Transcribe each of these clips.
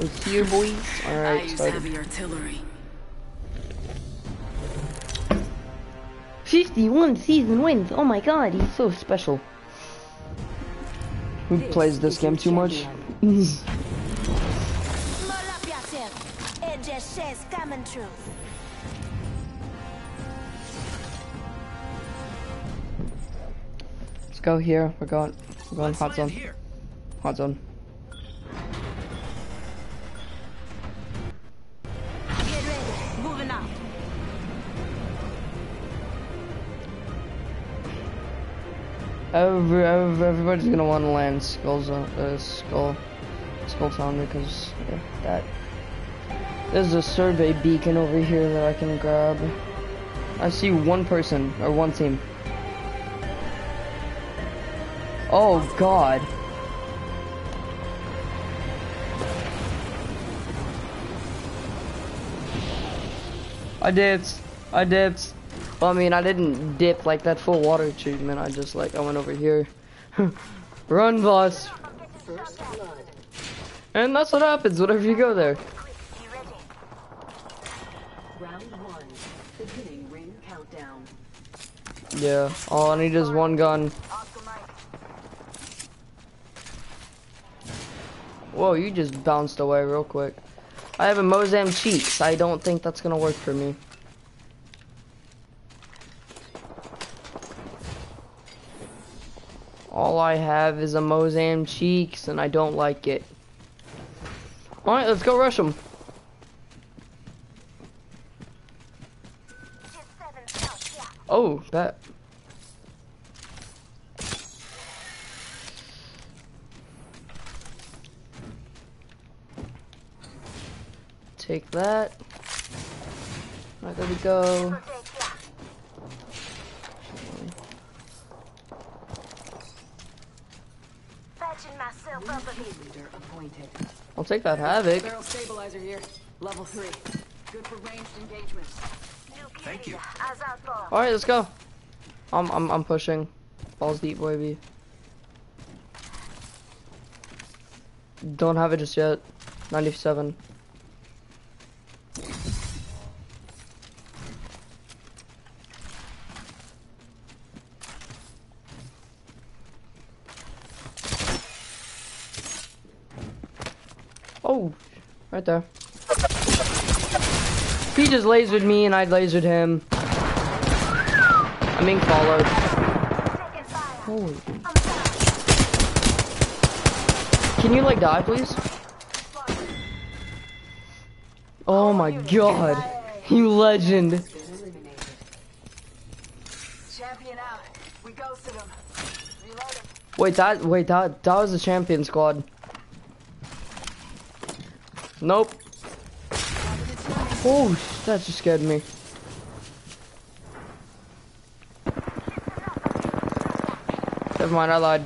Let's here, boys. I Alright, use started. heavy artillery. 51 season wins. Oh my god, he's so special. Who plays this game too much? It just says common truth. Let's go here. We're going. We're going hot zone. Hot zone. Every, every, everybody's gonna want to land Skull Zone, uh, Skull, Skull Town because yeah, that. There's a survey beacon over here that I can grab. I see one person or one team. Oh God. I dipped. I dipped. Well, I mean, I didn't dip like that full water treatment. I just like I went over here. Run, boss. And that's what happens whenever you go there. Yeah. All I need is one gun. Whoa, you just bounced away real quick. I have a Mozambique. I don't think that's gonna work for me. All I have is a Mozambique, and I don't like it. All right, let's go rush them. Oh, that. Take that. Not gonna go. I'll take that havoc. Barrel stabilizer here. Level three. Good for ranged engagements. Thank you. As out for. All right, let's go. I'm I'm I'm pushing. Balls deep, baby. Don't have it just yet. 97. Oh, right there. He just lasered me and I lasered him. I'm being followed. Holy. Can you like die, please? Oh my god. You legend. Champion out. We ghosted him. Wait, that wait, that that was the champion squad. Nope. Oh, that just scared me. Never mind, I lied.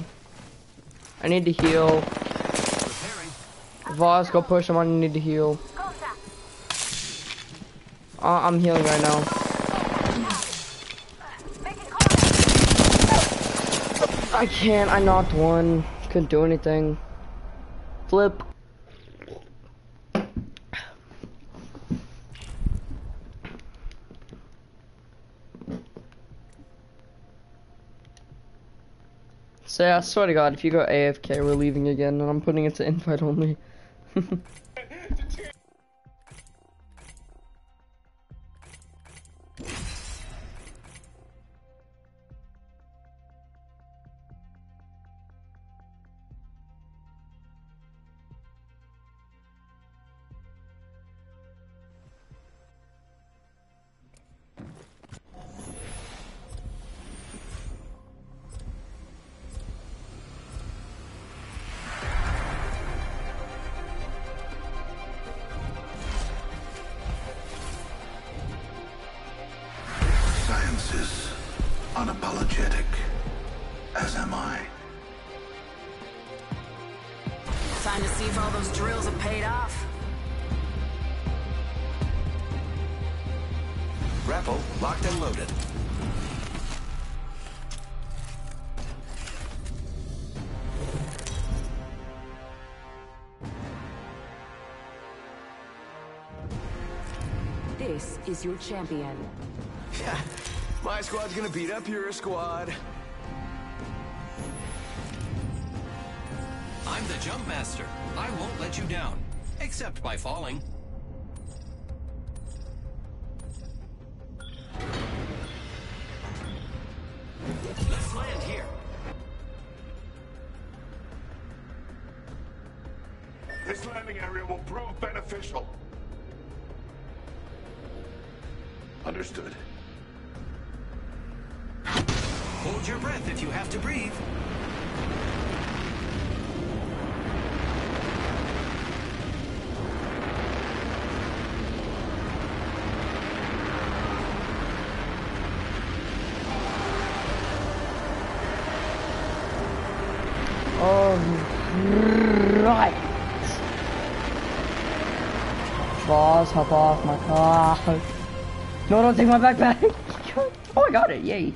I need to heal. Voss, go push him. I need to heal. Uh, I'm healing right now. I can't. I knocked one. Couldn't do anything. Flip. Say, I swear to God, if you go AFK, we're leaving again, and I'm putting it to invite only. unapologetic, as am I. Time to see if all those drills have paid off. Grapple locked and loaded. This is your champion. My squad's gonna beat up your squad. I'm the jump master. I won't let you down. Except by falling. Let's land here. This landing area will prove beneficial. Understood. Hold your breath if you have to breathe. Hop off my car. No, don't take my backpack. oh, I got it. Yay.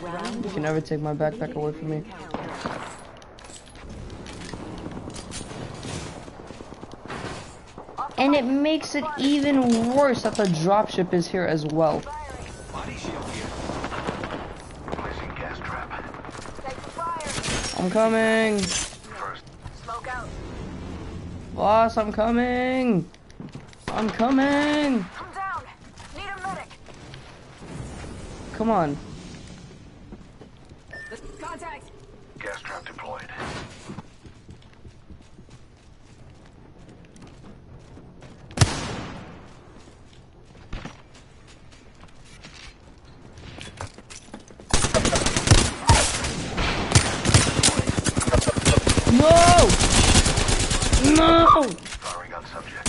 You can never take my backpack away from me. And it makes it even worse that the dropship is here as well. Body shield here. Placing gas trap. Take the fire. I'm coming. First, Smoke out. Boss, I'm coming. I'm coming. I'm down. Need a medic. Come on. Contact. gas trap deployed. No! No! Firing on subject.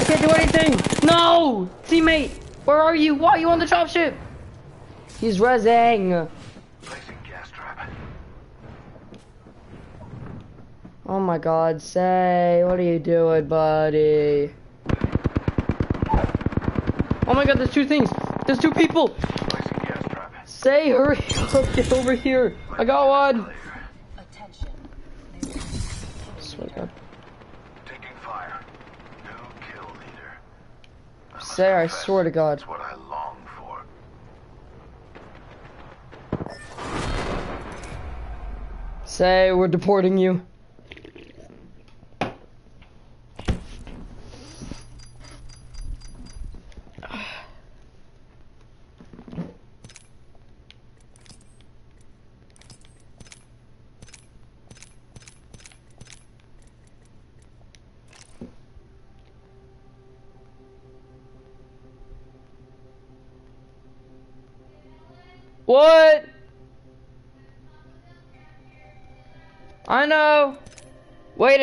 I can't do anything! No! Teammate! Where are you? Why are you on the dropship? He's rezzing. Oh my god, say, what are you doing, buddy? Oh my god, there's two things! There's two people! Say, hurry up, get over here! I got one! Clear. Attention. Swear to God. Taking fire. New kill leader. Say, I swear to God. It's what I long for. Say, we're deporting you.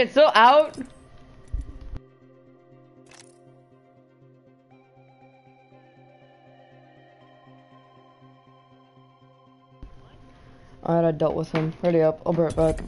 It's still out? Alright, I dealt with him. Ready up. I'll be right back.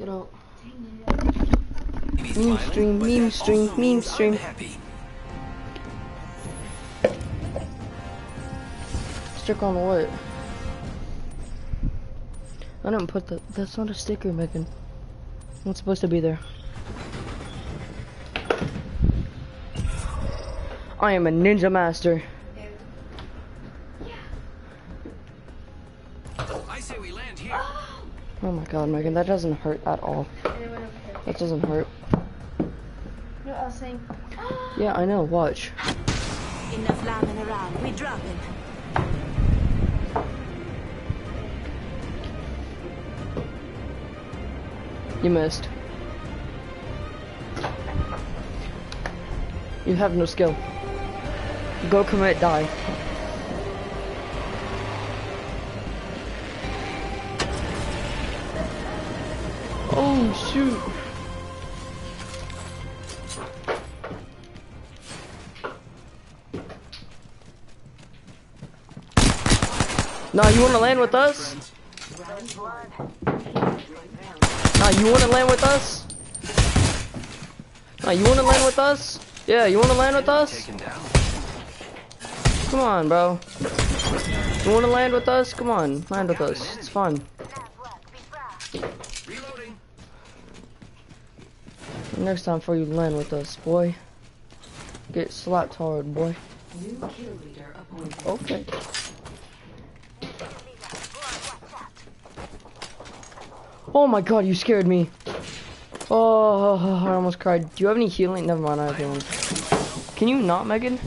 Get out. Meme stream, meme stream, meme stream. Stick on the what? I didn't put the. That's not a sticker, Megan. What's supposed to be there? I am a ninja master. Oh my god, Megan, that doesn't hurt at all. And it went over here. That doesn't hurt. No, I was saying. Yeah, I know, watch. Enough lambing around. We drop him. You missed. You have no skill. Go commit, die. Shoot. Nah, you wanna land with us? Nah, you wanna land with us? Nah, you wanna land with us? Yeah, you wanna land with us? Come on, bro. You wanna land with us? Come on, land with us. It's fun. Next time for you land with us, boy. Get slapped hard, boy. Okay. Oh my god, you scared me. Oh, I almost cried. Do you have any healing? Never mind, I have healing. Can you not, Megan?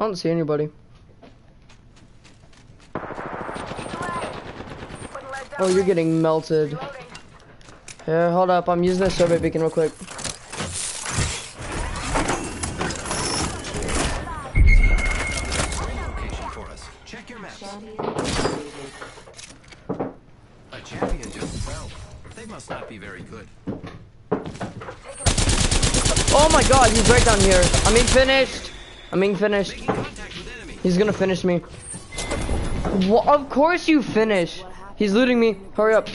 Don't see anybody. Oh, you're getting melted. Here, hold up. I'm using the survey beacon real quick. Oh my god, he's right down here. I mean, finished. I'm being finished. He's gonna finish me. Wha of course you finish. He's looting me. Hurry up.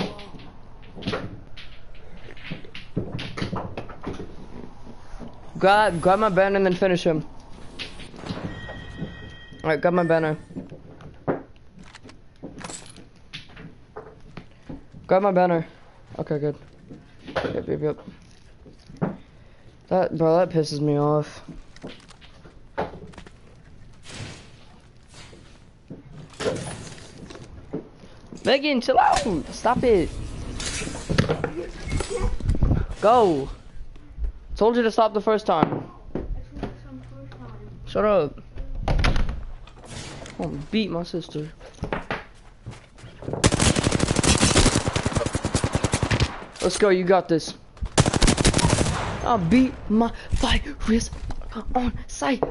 Grab, grab my banner and then finish him. Alright, grab my banner. Grab my banner. Okay, good. Yep, yep, yep. That, bro, that pisses me off. Megan, chill out. Stop it. Go. Told you to stop the first time. Shut up. I'm gonna beat my sister. Let's go, you got this. I'll beat my virus on sight.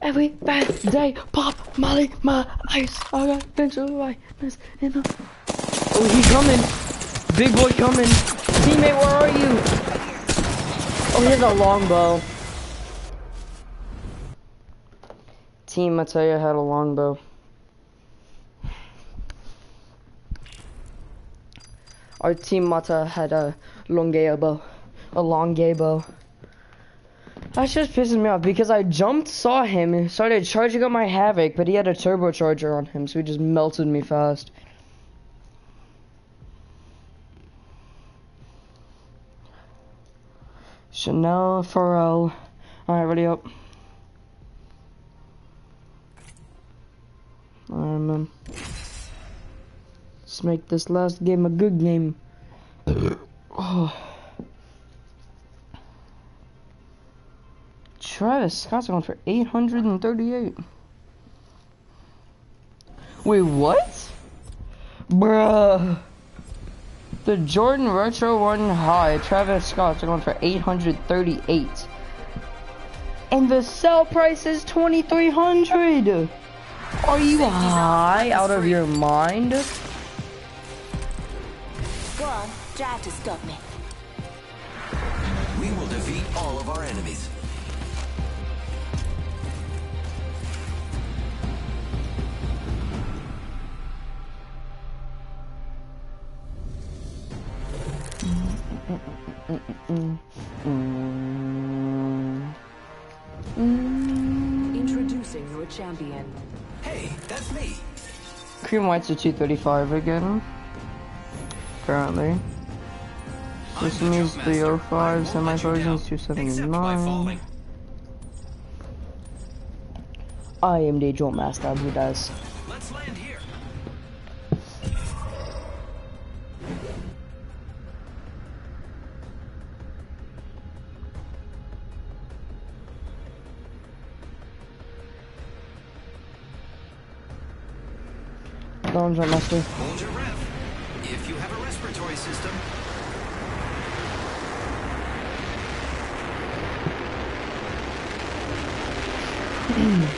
Every bad day, pop Molly, my ice. I got venturitis in the. Oh, he coming. Big boy coming. Teammate, where are you? Oh, he has a longbow. Team, I tell you, I had a longbow. Our team Mata had a longea bow. A longay bow. That just pisses me off because I jumped, saw him, started charging up my Havoc, but he had a turbocharger on him, so he just melted me fast. Chanel Pharrell. Alright, ready up. Alright, man. Let's make this last game a good game. oh. Travis Scott's going for 838. Wait, what? Bruh. The Jordan Retro 1 High, Travis Scott's going for 838. And the sell price is 2300 Are you high out of your mind? Go on, try to stop me. We will defeat all of our enemies. Cream White's a 235 again. currently. This is 305, semi by 279. I am the jump master who does. Don't jump master. Hold your breath. If you have a respiratory system,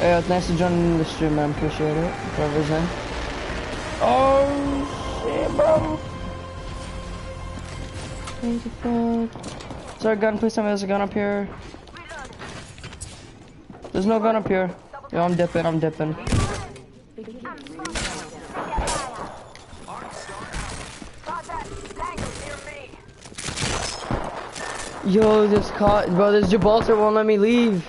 Hey, it's nice to join in the stream, man. Appreciate it. Whoever's in. Oh, shit, bro. What the fuck? Is there a gun? Please tell me there's a gun up here. There's no gun up here. Yo, I'm dipping, I'm dipping. Yo, this caught, bro, this Gibraltar won't let me leave.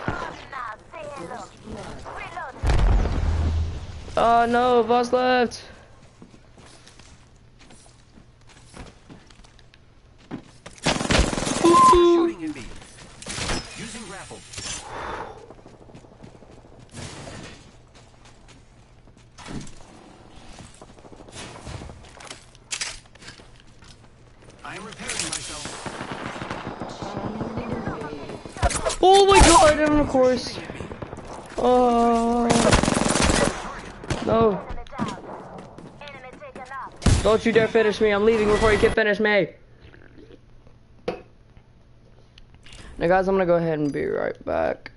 Oh no, boss left. shooting at me. Using grapple. I am repairing myself. Oh my god, and of course. Oh. No. Don't you dare finish me. I'm leaving before you can finish me. Now guys, I'm gonna go ahead and be right back.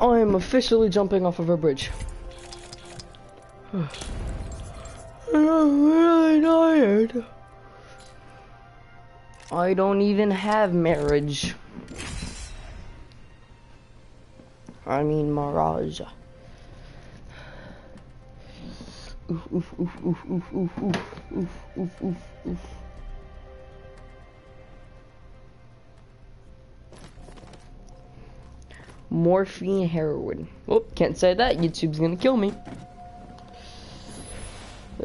I am officially jumping off of a bridge. I'm really tired. I don't even have marriage. I mean Mirage. Oof, oof, oof, oof, oof, oof, oof, oof, oof, oof, Morphine heroin. Oh, can't say that. YouTube's gonna kill me.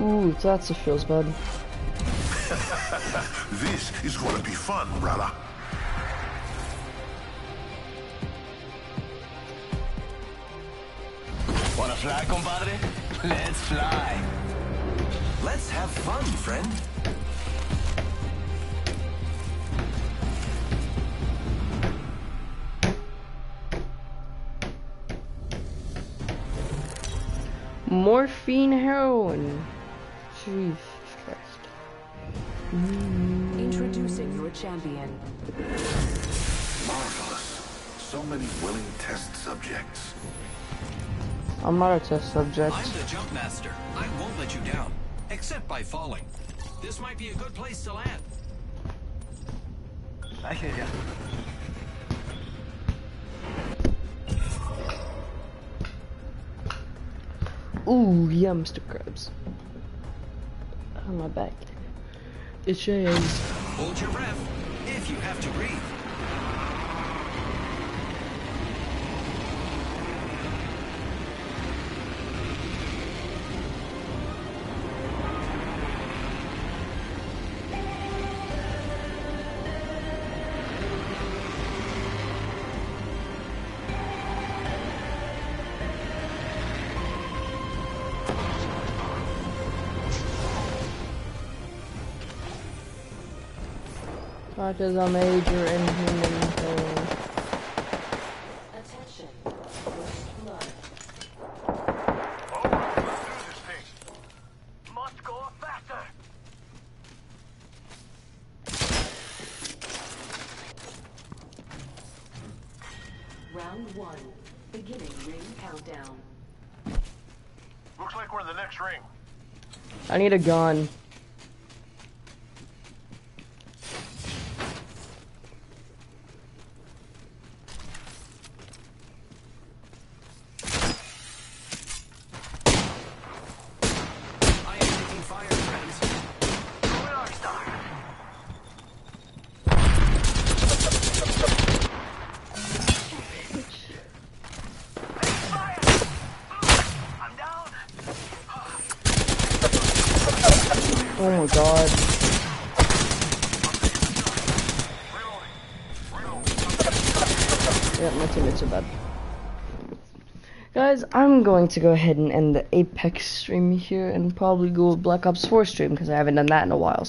Ooh, that's a feels bad. This is gonna be fun, brother. Wanna fly, compadre? Let's fly. Let's have fun, friend. Morphine heroin. Jesus Christ. Introducing your champion. Marvelous. So many willing test subjects. I'm not a test subject. I'm the jump master. I won't let you down, except by falling. This might be a good place to land. I hear ya. Ooh, yeah, Mr. Krabs. On my back. It is. Hold your breath if you have to breathe. That is a major inhuman thing. Attention. First blood. Alright, this thing. Must go faster. Round one. Beginning ring countdown. Looks like we're in the next ring. I need a gun. I am taking fire, friends. I'm down. Oh my god. Yeah, my teammates are bad. Guys, I'm going to go ahead and end the Apex stream here and probably go with Black Ops 4 stream because I haven't done that in a while.